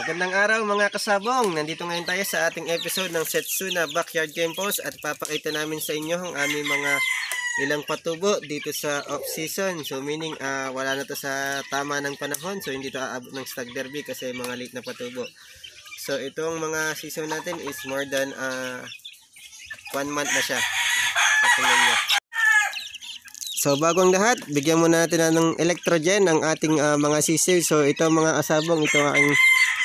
Magandang araw mga kasabong. Nandito ngayon tayo sa ating episode ng Setsuna Backyard Game Post at papakita namin sa inyo ang aming mga ilang patubo dito sa off-season. So meaning ah, wala na to sa tama ng panahon. So hindi to aabot ng stag derby kasi mga late na patubo. So itong mga season natin is more than ah, one month na siya. So tingnan nyo. So bago ang lahat, bigyan muna natin na ng electrogen ang ating ah, mga sisiw. So ito mga asabong, ito ang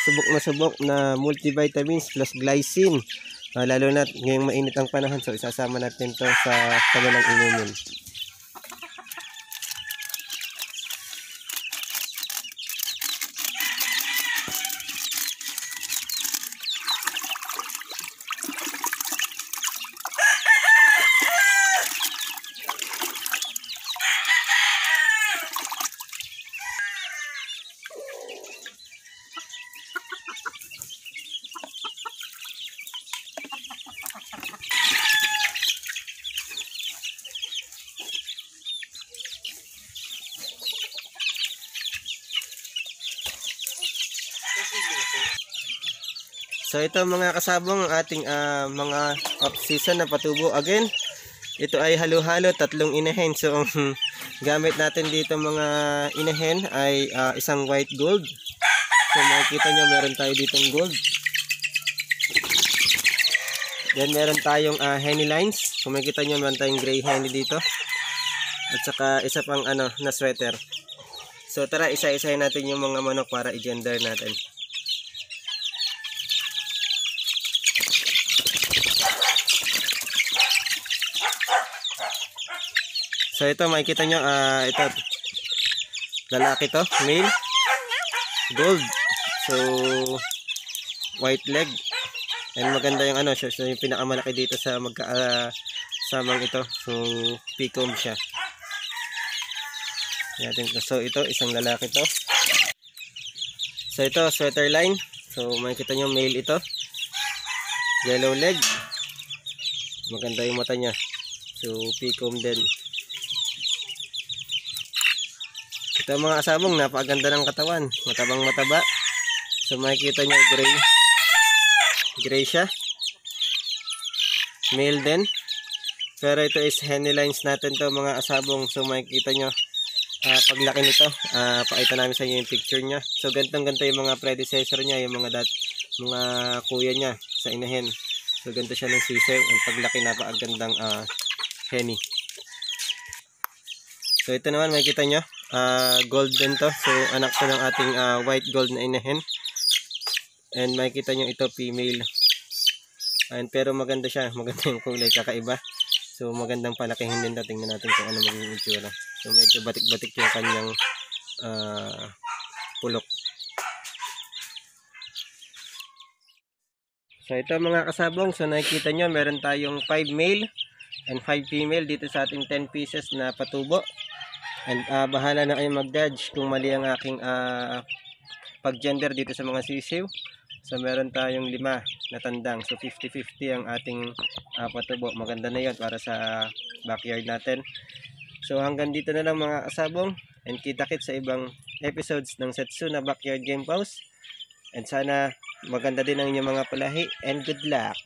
subok na subok na multivitamins plus glycine. Ah, lalo na ngayong mainit ang panahon, so isasama natin to sa kanilang inumin. So ito mga kasabong ang ating ah, mga off-season na patubo. Again, ito ay halo-halo, tatlong inahen. So ang gamit natin dito mga inahen ay ah, isang white gold. So makikita nyo meron tayo ditong gold. Then meron tayong ah, henny lines. Kung makikita nyo meron tayong gray henny dito. At saka isa pang ano na sweater. So tara isa-isahin natin yung mga manok para i-gender natin. So ito makikita nyo, ah ito, lalaki to, male, gold, so white leg, and maganda yung ano, siya, siya yung pinakamalaki dito sa magka, ah, samang ito, so picom siya. Natin to. So ito, isang lalaki to. So ito, sweater line, so makikita nyo male ito, yellow leg, maganda yung mata niya, so picom din. Ito mga asabong, napakaganda ng katawan. Matabang mataba. So makikita nyo gray. Gray siya. Male din. Pero ito is henny lines natin to mga asabong. So makikita nyo ah, paglaki nito. Uh, pakita namin sa inyo yung picture niya. So gantong ganito yung mga predecessor niya. Yung mga dat mga kuya niya sa inahen. So ganito siya ng sisew. Ang paglaki napakagandang uh, henny. So ito naman makikita nyo uh, gold din to. So, anak to ng ating uh, white gold na inahin. And makikita nyo ito female. And, pero maganda siya. Maganda yung kulay. Kakaiba. So, magandang palakihin din to. Tingnan natin kung ano magiging itsura. So, medyo batik-batik yung kanyang uh, pulok. So, ito mga kasabong. So, nakikita nyo, meron tayong 5 male and 5 female dito sa ating 10 pieces na patubo. And uh, bahala na kayo mag-judge kung mali ang aking uh, pag-gender dito sa mga sisiw. So meron tayong lima na tandang. So 50-50 ang ating uh, patubo. Maganda na yon para sa backyard natin. So hanggang dito na lang mga kasabong. And kita-kit sa ibang episodes ng Setsuna Backyard Game Pause. And sana maganda din ang inyong mga palahi. And good luck!